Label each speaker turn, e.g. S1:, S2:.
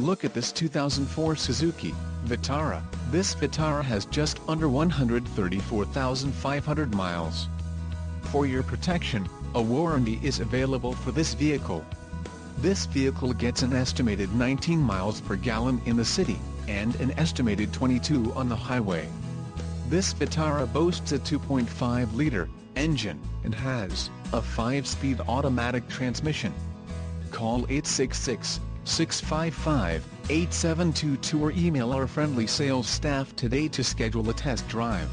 S1: Look at this 2004 Suzuki Vitara. This Vitara has just under 134,500 miles. For your protection, a warranty is available for this vehicle. This vehicle gets an estimated 19 miles per gallon in the city, and an estimated 22 on the highway. This Vitara boasts a 2.5-liter engine and has a 5-speed automatic transmission. Call 866-655-8722 or email our friendly sales staff today to schedule a test drive.